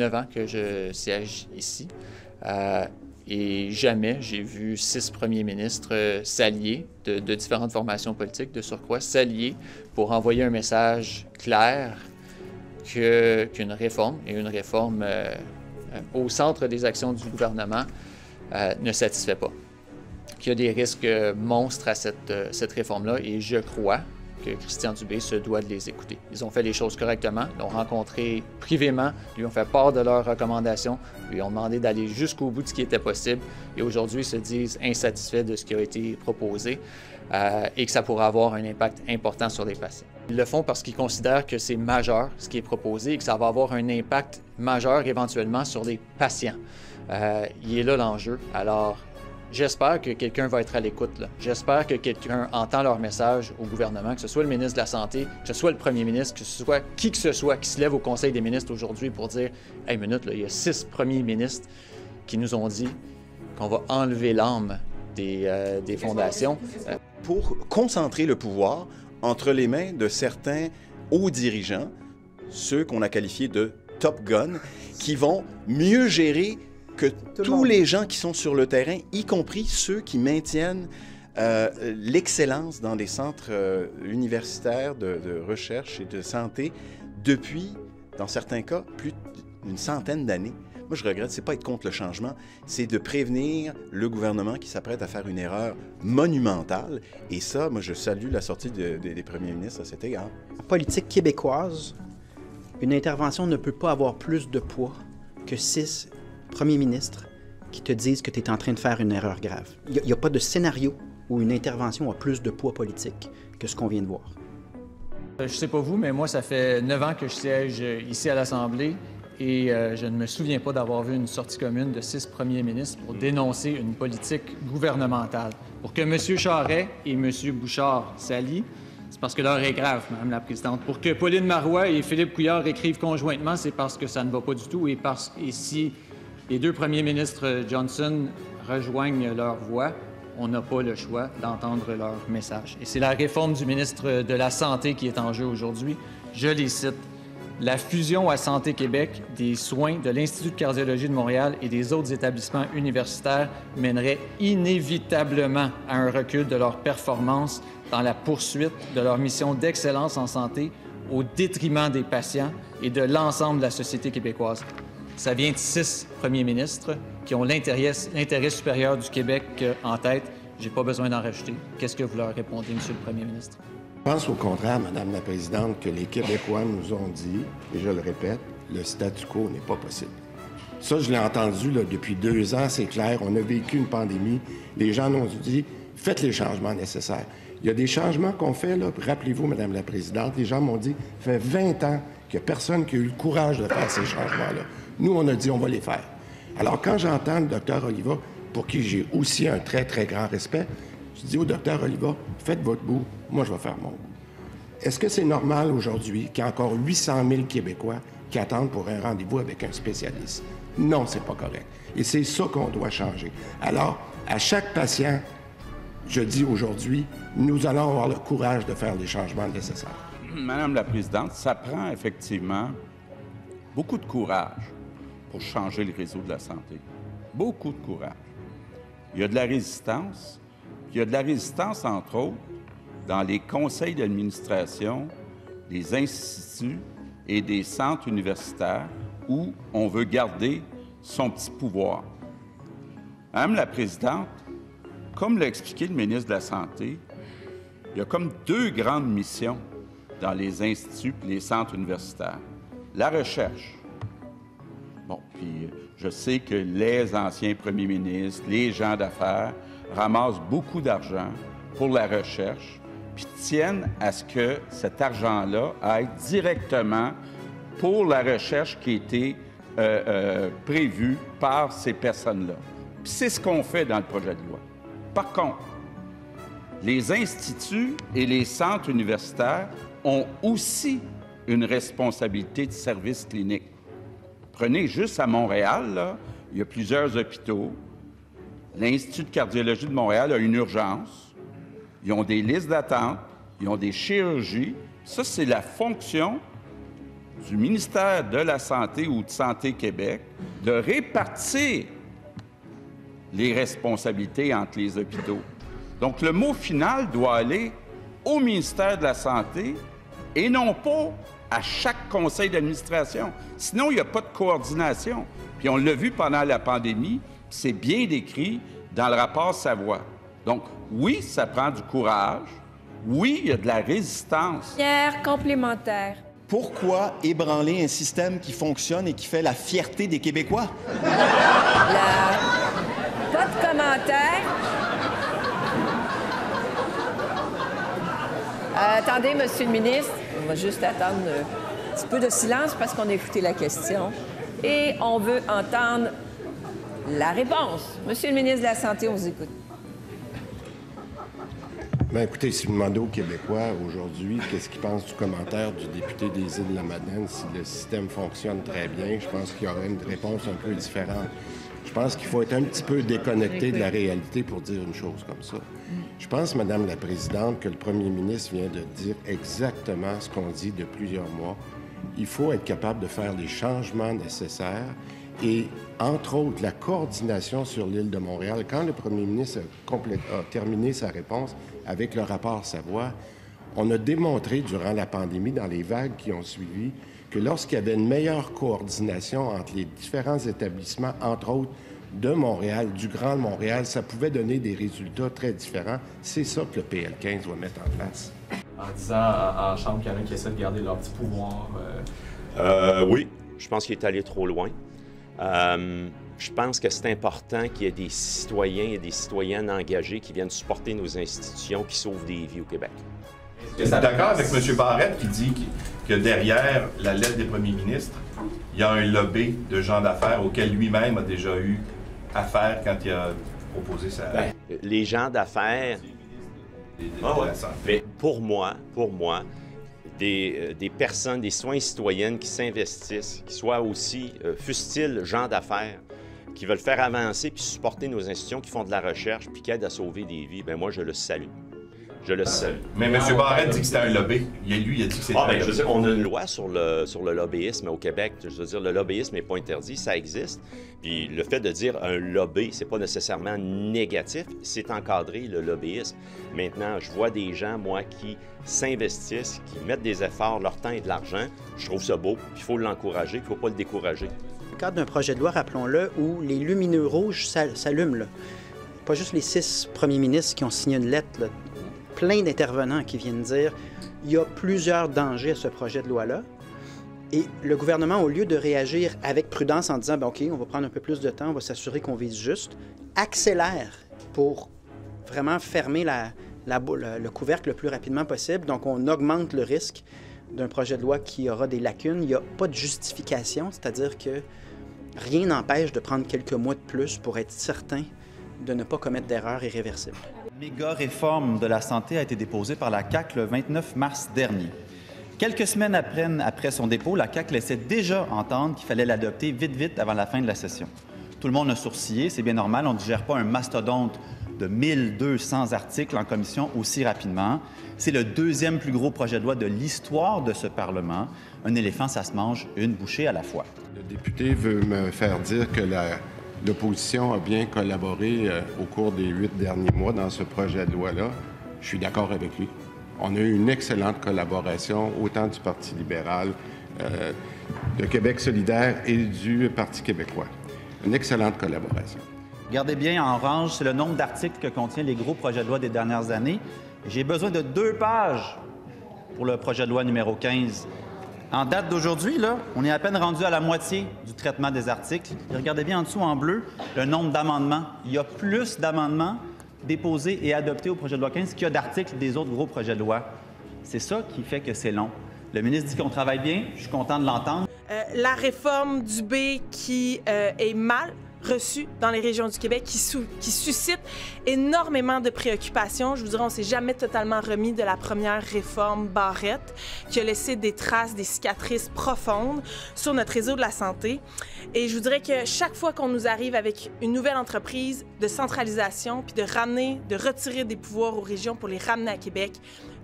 9 ans que je siège ici. Euh, et jamais j'ai vu six premiers ministres s'allier de, différentes formations politiques, de surcroît, s'allier pour envoyer un message clair qu'une réforme, et une réforme euh, au centre des actions du gouvernement, ne satisfait pas. Qu'il y a des risques monstres à cette, réforme-là, et je crois que Christian Dubé se doit de les écouter. Ils ont fait les choses correctement, l'ont rencontré privément, lui ont fait part de leurs recommandations, lui ont demandé d'aller jusqu'au bout de ce qui était possible et aujourd'hui se disent insatisfaits de ce qui a été proposé euh, et que ça pourra avoir un impact important sur les patients. Ils le font parce qu'ils considèrent que c'est majeur ce qui est proposé et que ça va avoir un impact majeur éventuellement sur les patients. Euh, il est là l'enjeu. Alors, J'espère que quelqu'un va être à l'écoute. J'espère que quelqu'un entend leur message au gouvernement, que ce soit le ministre de la Santé, que ce soit le premier ministre, que ce soit qui que ce soit qui se lève au Conseil des ministres aujourd'hui pour dire Hey, minute, là, il y a six premiers ministres qui nous ont dit qu'on va enlever l'âme des, euh, des fondations. Euh, pour concentrer le pouvoir entre les mains de certains hauts dirigeants, ceux qu'on a qualifiés de Top Gun, qui vont mieux gérer que tous les gens qui sont sur le terrain, y compris ceux qui maintiennent euh, l'excellence dans les centres euh, universitaires de, recherche et de santé depuis, dans certains cas, plus d'une centaine d'années. Moi, je regrette, c'est pas être contre le changement, c'est de prévenir le gouvernement qui s'apprête à faire une erreur monumentale. Et ça, moi, je salue la sortie des premiers ministres à cet égard. En politique québécoise, une intervention ne peut pas avoir plus de poids que six premier ministre qui te disent que tu es en train de faire une erreur grave. Il n'y a, pas de scénario où une intervention a plus de poids politique que ce qu'on vient de voir. Euh, je sais pas vous, mais moi, ça fait neuf ans que je siège ici à l'Assemblée et euh, je ne me souviens pas d'avoir vu une sortie commune de six premiers ministres pour dénoncer une politique gouvernementale. Pour que M. Charret et M. Bouchard s'allient, c'est parce que l'heure est grave, Madame la Présidente. Pour que Pauline Marois et Philippe Couillard écrivent conjointement, c'est parce que ça ne va pas du tout et parce et si les deux premiers ministres Johnson rejoignent leur voix, on n'a pas le choix d'entendre leur message. Et c'est la réforme du ministre de la Santé qui est en jeu aujourd'hui. Je les cite. La fusion à Santé Québec des soins de l'Institut de cardiologie de Montréal et des autres établissements universitaires mènerait inévitablement à un recul de leur performance dans la poursuite de leur mission d'excellence en santé au détriment des patients et de l'ensemble de la société québécoise. Ça vient de six premiers ministres qui ont l'intérêt supérieur du Québec euh, en tête. J'ai pas besoin d'en rajouter. Qu'est-ce que vous leur répondez, Monsieur le Premier ministre? Je pense au contraire, Madame la Présidente, que les Québécois nous ont dit, et je le répète, le statu quo n'est pas possible. Ça, je l'ai entendu depuis deux ans, c'est clair. On a vécu une pandémie. Les gens nous ont dit, faites les changements nécessaires. Il y a des changements qu'on fait, là. Rappelez-vous, Madame la Présidente, les gens m'ont dit, fait 20 ans qu'il n'y a personne qui a eu le courage de faire ces changements-là. Nous, on a dit on va les faire. Alors, quand j'entends le docteur Oliva, pour qui j'ai aussi un très, très grand respect, je dis au docteur Oliva, faites votre bout, moi, je vais faire mon bout. Est-ce que c'est normal aujourd'hui qu'il y ait encore 800 000 Québécois qui attendent pour un rendez-vous avec un spécialiste? Non, c'est pas correct. Et c'est ça qu'on doit changer. Alors, à chaque patient, je dis aujourd'hui, nous allons avoir le courage de faire les changements nécessaires. Madame la Présidente, ça prend effectivement beaucoup de courage pour changer le réseau de la santé. Beaucoup de courage. Il y a de la résistance. Il y a de la résistance, entre autres, dans les conseils d'administration des instituts et des centres universitaires où on veut garder son petit pouvoir. Madame la Présidente, comme l'a expliqué le ministre de la Santé, il y a comme deux grandes missions dans les instituts et les centres universitaires. La recherche, Bon, puis je sais que les anciens premiers ministres, les gens d'affaires ramassent beaucoup d'argent pour la recherche, puis tiennent à ce que cet argent-là aille directement pour la recherche qui a été euh, euh, prévue par ces personnes-là. C'est ce qu'on fait dans le projet de loi. Par contre, les instituts et les centres universitaires ont aussi une responsabilité de service clinique. Prenez juste à Montréal, il y a plusieurs hôpitaux. L'Institut de cardiologie de Montréal a une urgence. Ils ont des listes d'attente, ils ont des chirurgies. Ça, c'est la fonction du ministère de la Santé ou de Santé Québec de répartir les responsabilités entre les hôpitaux. Donc, le mot final doit aller au ministère de la Santé et non pas à chaque conseil d'administration. Sinon, il n'y a pas de coordination. Puis on l'a vu pendant la pandémie, c'est bien décrit dans le rapport Savoie. Donc, oui, ça prend du courage. Oui, il y a de la résistance. Pierre complémentaire. Pourquoi ébranler un système qui fonctionne et qui fait la fierté des Québécois? La... Pas de commentaire. Euh, attendez, Monsieur le ministre. On va juste attendre un petit peu de silence parce qu'on a écouté la question. Et on veut entendre la réponse. Monsieur le ministre de la Santé, on vous écoute. Bien, écoutez, si vous demandez aux Québécois aujourd'hui qu'est-ce qu'ils pensent du commentaire du député des îles de la Madeleine, si le système fonctionne très bien, je pense qu'il y aurait une réponse un peu différente. Je pense qu'il faut être un petit peu déconnecté de la réalité pour dire une chose comme ça. Je pense, Madame la Présidente, que le Premier ministre vient de dire exactement ce qu'on dit de plusieurs mois. Il faut être capable de faire les changements nécessaires et, entre autres, la coordination sur l'île de Montréal. Quand le Premier ministre a, a terminé sa réponse avec le rapport Savoie, on a démontré durant la pandémie, dans les vagues qui ont suivi, que lorsqu'il y avait une meilleure coordination entre les différents établissements, entre autres de Montréal, du Grand Montréal, ça pouvait donner des résultats très différents. C'est ça que le PL15 doit mettre en place. En disant en, en chambre qu'il y en a qui essaient de garder leur petit pouvoir. Euh... Euh, oui, je pense qu'il est allé trop loin. Euh, je pense que c'est important qu'il y ait des citoyens et des citoyennes engagés qui viennent supporter nos institutions qui sauvent des vies au Québec. Est-ce que tu es d'accord avec M. Barrette qui dit que derrière la lettre des premiers ministres, il y a un lobby de gens d'affaires auquel lui-même a déjà eu affaire quand il a proposé sa... Ben, les gens d'affaires... Ah ouais. Pour moi, pour moi, des, euh, des, personnes, des soins citoyennes qui s'investissent, qui soient aussi, euh, fustiles gens d'affaires, qui veulent faire avancer puis supporter nos institutions, qui font de la recherche puis qui aident à sauver des vies, bien moi, je le salue. Je le salue. Mais M. Barrette dit que c'était un lobby. Il, lui, il a dit que c'était ah, un ben, lobby. Je veux dire, on a une loi sur le, sur le lobbyisme au Québec. Je veux dire, le lobbyisme n'est pas interdit, ça existe. Puis le fait de dire un lobby, c'est pas nécessairement négatif, c'est encadré, le lobbyisme. Maintenant, je vois des gens, moi, qui s'investissent, qui mettent des efforts, leur temps et de l'argent. Je trouve ça beau. Il faut l'encourager, il ne faut pas le décourager. Dans le cadre d'un projet de loi, rappelons-le, où les lumineux rouges s'allument, là. Pas juste les six premiers ministres qui ont signé une lettre, là, plein d'intervenants qui viennent dire il y a plusieurs dangers à ce projet de loi-là. Et le gouvernement, au lieu de réagir avec prudence en disant ben, OK, on va prendre un peu plus de temps, on va s'assurer qu'on vise juste, accélère pour vraiment fermer le, le couvercle le plus rapidement possible. Donc, on augmente le risque d'un projet de loi qui aura des lacunes. Il n'y a pas de justification, c'est-à-dire que rien n'empêche de prendre quelques mois de plus pour être certain de ne pas commettre d'erreurs irréversibles. Méga réforme de la santé a été déposée par la CAQ le 29 mars dernier. Quelques semaines après, son dépôt, la CAQ laissait déjà entendre qu'il fallait l'adopter vite, vite avant la fin de la session. Tout le monde a sourcillé, c'est bien normal, on ne digère pas un mastodonte de 1200 articles en commission aussi rapidement. C'est le deuxième plus gros projet de loi de l'histoire de ce Parlement. Un éléphant, ça se mange une bouchée à la fois. Le député veut me faire dire que la, l'opposition a bien collaboré euh, au cours des huit derniers mois dans ce projet de loi-là. Je suis d'accord avec lui. On a eu une excellente collaboration, autant du Parti libéral, euh, de Québec solidaire et du Parti québécois. Une excellente collaboration. Regardez bien, en orange, c'est le nombre d'articles que contient les gros projets de loi des dernières années. J'ai besoin de deux pages pour le projet de loi numéro 15. En date d'aujourd'hui, on est à peine rendu à la moitié du traitement des articles. Regardez bien en dessous, en bleu, le nombre d'amendements. Il y a plus d'amendements déposés et adoptés au projet de loi 15 qu'il y a d'articles des autres gros projets de loi. C'est ça qui fait que c'est long. Le ministre dit qu'on travaille bien. Je suis content de l'entendre. Euh, la réforme du B qui euh, est mal reçus dans les régions du Québec qui, suscitent énormément de préoccupations. Je vous dirais, on s'est jamais totalement remis de la première réforme Barrette qui a laissé des traces, des cicatrices profondes sur notre réseau de la santé. Et je vous dirais que chaque fois qu'on nous arrive avec une nouvelle entreprise de centralisation, puis de ramener, de retirer des pouvoirs aux régions pour les ramener à Québec,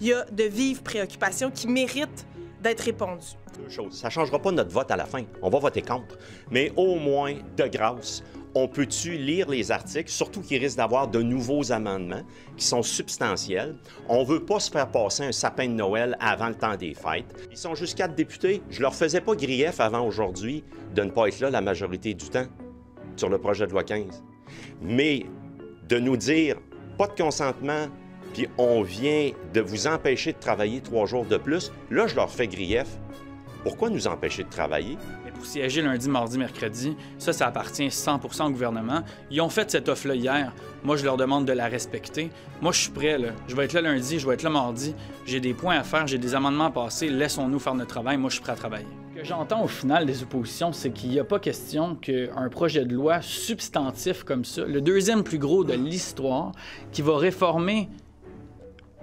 il y a de vives préoccupations qui méritent d'être répondues. Deux choses. Ça ne changera pas notre vote à la fin. On va voter contre. Mais au moins, de grâce, on peut-tu lire les articles, surtout qu'il risque d'avoir de nouveaux amendements qui sont substantiels. On ne veut pas se faire passer un sapin de Noël avant le temps des fêtes. Ils sont juste quatre députés. Je leur faisais pas grief avant aujourd'hui de ne pas être là la majorité du temps sur le projet de loi 15. Mais de nous dire pas de consentement, puis on vient de vous empêcher de travailler trois jours de plus, là, je leur fais grief. Pourquoi nous empêcher de travailler? Mais pour siéger lundi, mardi, mercredi, ça, ça appartient 100 au gouvernement. Ils ont fait cette offre-là hier. Moi, je leur demande de la respecter. Moi, je suis prêt. Là. Je vais être là lundi, je vais être là mardi. J'ai des points à faire, j'ai des amendements à passer. Laissons-nous faire notre travail. Moi, je suis prêt à travailler. Ce que j'entends au final des oppositions, c'est qu'il n'y a pas question qu'un projet de loi substantif comme ça, le deuxième plus gros de l'histoire, qui va réformer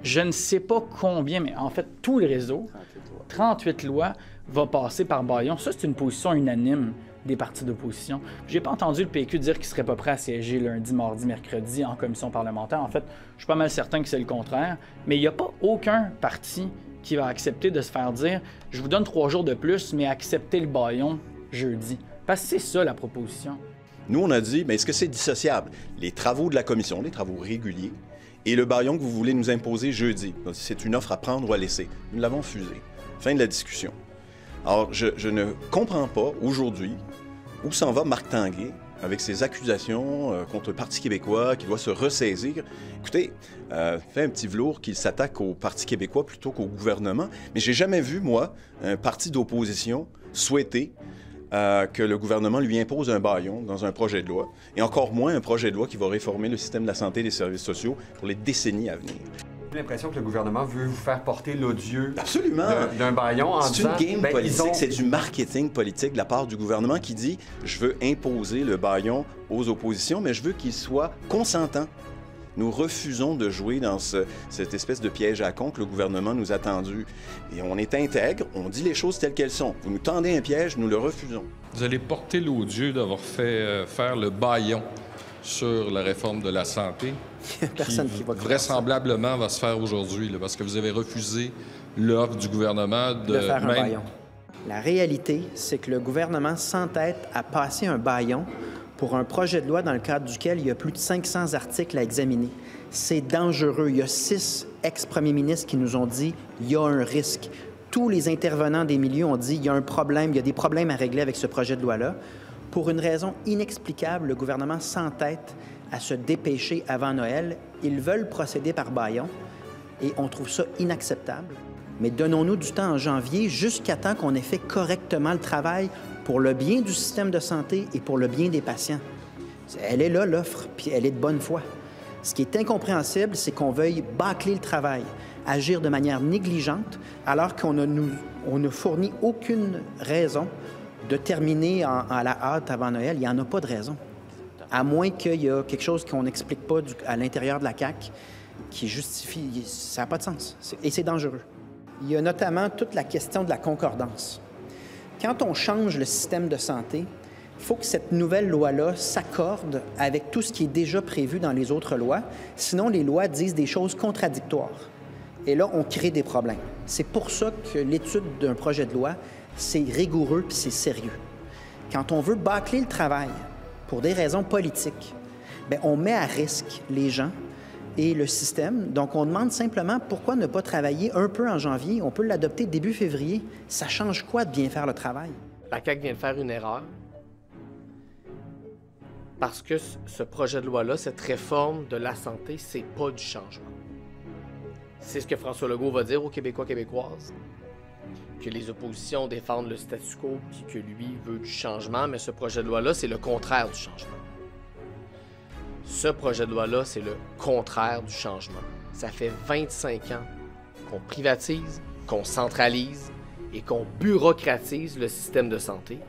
je ne sais pas combien, mais en fait, tout le réseau, 38 lois, va passer par Bayon. Ça, c'est une position unanime des partis d'opposition. J'ai pas entendu le PQ dire qu'il serait pas prêt à siéger lundi, mardi, mercredi en commission parlementaire. En fait, je suis pas mal certain que c'est le contraire. Mais il n'y a pas aucun parti qui va accepter de se faire dire je vous donne trois jours de plus, mais acceptez le baillon jeudi. Parce que c'est ça la proposition. Nous, on a dit, mais est-ce que c'est dissociable? Les travaux de la commission, les travaux réguliers, et le baillon que vous voulez nous imposer jeudi. C'est une offre à prendre ou à laisser. Nous l'avons fusé. Fin de la discussion. Alors, je, ne comprends pas aujourd'hui où s'en va Marc Tanguay avec ses accusations euh, contre le Parti québécois, qui doit se ressaisir. Écoutez, euh, fait un petit velours qu'il s'attaque au Parti québécois plutôt qu'au gouvernement, mais j'ai jamais vu, moi, un parti d'opposition souhaiter euh, que le gouvernement lui impose un baillon dans un projet de loi, et encore moins un projet de loi qui va réformer le système de la santé et des services sociaux pour les décennies à venir. J'ai l'impression que le gouvernement veut vous faire porter l'odieux Absolument. d'un baillon en C'est une game ben, politique, c'est du marketing politique de la part du gouvernement qui dit je veux imposer le baillon aux oppositions, mais je veux qu'il soit consentant. Nous refusons de jouer dans cette espèce de piège à con que le gouvernement nous a tendu. Et on est intègre, on dit les choses telles qu'elles sont. Vous nous tendez un piège, nous le refusons. Vous allez porter l'odieux d'avoir fait euh, faire le baillon sur la réforme de la santé. Personne qui, va vraisemblablement va se faire aujourd'hui, parce que vous avez refusé l'offre du gouvernement de, faire un baillon. La réalité, c'est que le gouvernement s'entête à passer un baillon pour un projet de loi dans le cadre duquel il y a plus de 500 articles à examiner. C'est dangereux. Il y a six ex-premiers ministres qui nous ont dit il y a un risque. Tous les intervenants des milieux ont dit il y a un problème, il y a des problèmes à régler avec ce projet de loi-là. Pour une raison inexplicable, le gouvernement s'entête à se dépêcher avant Noël. Ils veulent procéder par baillon et on trouve ça inacceptable. Mais donnons-nous du temps en janvier jusqu'à temps qu'on ait fait correctement le travail pour le bien du système de santé et pour le bien des patients. Elle est là, l'offre, puis elle est de bonne foi. Ce qui est incompréhensible, c'est qu'on veuille bâcler le travail, agir de manière négligente, alors qu'on ne, fournit aucune raison de terminer à la hâte avant Noël. Il n'y en a pas de raison. À moins qu'il y ait quelque chose qu'on n'explique pas à l'intérieur de la CAQ qui justifie. Ça n'a pas de sens. Et c'est dangereux. Il y a notamment toute la question de la concordance. Quand on change le système de santé, il faut que cette nouvelle loi-là s'accorde avec tout ce qui est déjà prévu dans les autres lois. Sinon, les lois disent des choses contradictoires. Et là, on crée des problèmes. C'est pour ça que l'étude d'un projet de loi, c'est rigoureux puis c'est sérieux. Quand on veut bâcler le travail pour des raisons politiques, bien, on met à risque les gens et le système. Donc, on demande simplement pourquoi ne pas travailler un peu en janvier. On peut l'adopter début février. Ça change quoi de bien faire le travail? La CAQ vient de faire une erreur parce que ce projet de loi-là, cette réforme de la santé, c'est pas du changement. C'est ce que François Legault va dire aux Québécois québécoises, que les oppositions défendent le statu quo puis que lui veut du changement, mais ce projet de loi-là, c'est le contraire du changement. Ce projet de loi-là, c'est le contraire du changement. Ça fait 25 ans qu'on privatise, qu'on centralise et qu'on bureaucratise le système de santé.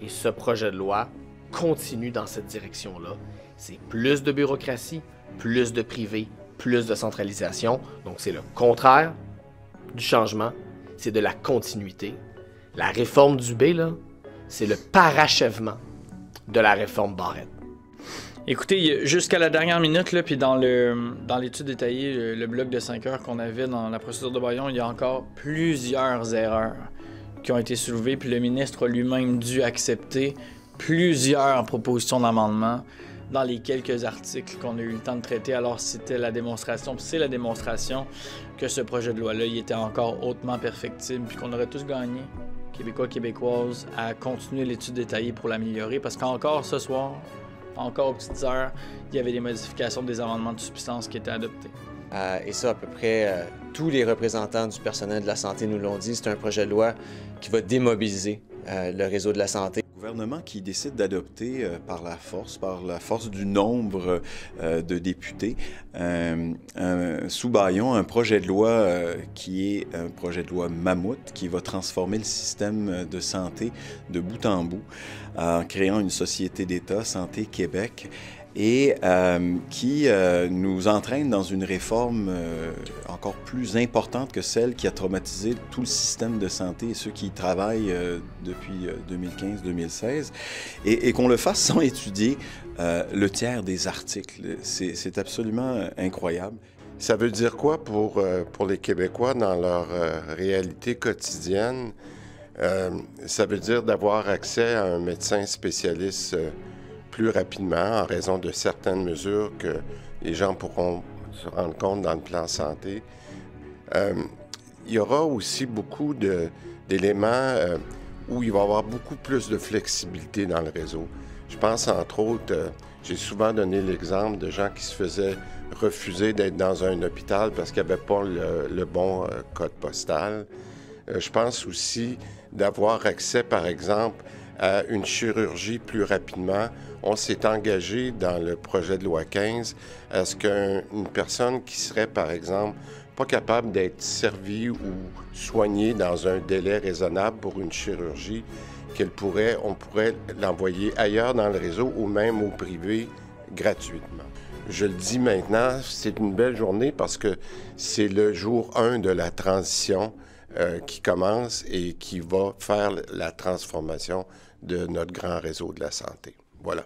Et ce projet de loi, continue dans cette direction-là. C'est plus de bureaucratie, plus de privé, plus de centralisation. Donc c'est le contraire du changement, c'est de la continuité. La réforme du B, c'est le parachèvement de la réforme Barrette. Écoutez, jusqu'à la dernière minute, là, puis dans le dans l'étude détaillée, le, bloc de 5 heures qu'on avait dans la procédure de Bayon, il y a encore plusieurs erreurs qui ont été soulevées, puis le ministre a lui-même dû accepter plusieurs propositions d'amendement dans les quelques articles qu'on a eu le temps de traiter. Alors, c'était la démonstration, puis c'est la démonstration que ce projet de loi-là, il était encore hautement perfectible, puis qu'on aurait tous gagné, Québécois, Québécoises, à continuer l'étude détaillée pour l'améliorer, parce qu'encore ce soir, encore aux petites heures, il y avait des modifications des amendements de substance qui étaient adoptés. Euh, et ça, à peu près euh, tous les représentants du personnel de la santé nous l'ont dit, c'est un projet de loi qui va démobiliser euh, le réseau de la santé. Gouvernement qui décide d'adopter euh, par la force, par la force du nombre euh, de députés, euh, sous Bayon, un projet de loi qui est un projet de loi mammouth qui va transformer le système de santé de bout en bout en créant une société d'État, Santé Québec, et euh, qui euh, nous entraîne dans une réforme euh, encore plus importante que celle qui a traumatisé tout le système de santé et ceux qui y travaillent depuis euh, 2015-2016, et, et qu'on le fasse sans étudier le tiers des articles. C'est absolument incroyable. Ça veut dire quoi pour, pour les Québécois dans leur réalité quotidienne? Ça veut dire d'avoir accès à un médecin spécialiste plus rapidement en raison de certaines mesures que les gens pourront se rendre compte dans le plan santé. Euh, il y aura aussi beaucoup d'éléments euh, où il va y avoir beaucoup plus de flexibilité dans le réseau. Je pense entre autres, euh, j'ai souvent donné l'exemple de gens qui se faisaient refuser d'être dans un hôpital parce qu'il n'y avait pas le, le bon code postal. Je pense aussi d'avoir accès, par exemple, à une chirurgie plus rapidement. On s'est engagé dans le projet de loi 15 à ce qu'une personne qui serait, par exemple, pas capable d'être servie ou soignée dans un délai raisonnable pour une chirurgie, qu'elle pourrait, on pourrait l'envoyer ailleurs dans le réseau ou même au privé gratuitement. Je le dis maintenant, c'est une belle journée parce que c'est le jour 1 de la transition euh, qui commence et qui va faire la transformation de notre grand réseau de la santé. Voilà.